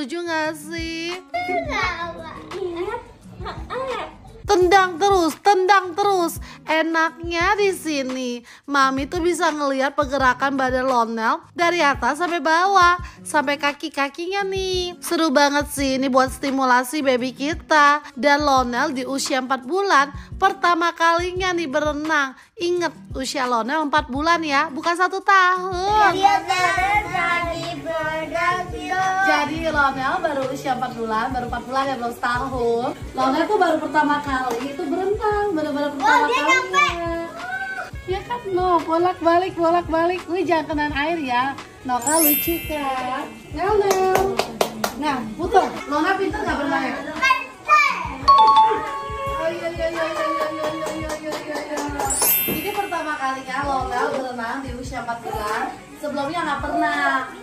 setuju gak sih? Tendang terus, tendang terus. Enaknya di sini, Mami tuh bisa ngelihat pergerakan badan Lonel dari atas sampai bawah, sampai kaki-kakinya nih. Seru banget sih ini buat stimulasi baby kita. Dan Lonel di usia 4 bulan, pertama kalinya nih berenang. Ingat, usia Lonel 4 bulan ya, bukan satu tahun. Berdaki sekali Lona baru usia 4 bulan, baru 4 bulan ya belum setahun. Lona aku baru pertama kali itu berentang, benar-benar pertama oh, dia kali. Nyampe. Ya kan no, bolak-balik, bolak-balik. Wih jangan kena air ya. Noka lucu kan. Nel nel. Nah, putar. Lona pintar nggak ya? Ini pertama kalinya Lona berenang di usia 4 bulan. Sebelumnya nggak pernah.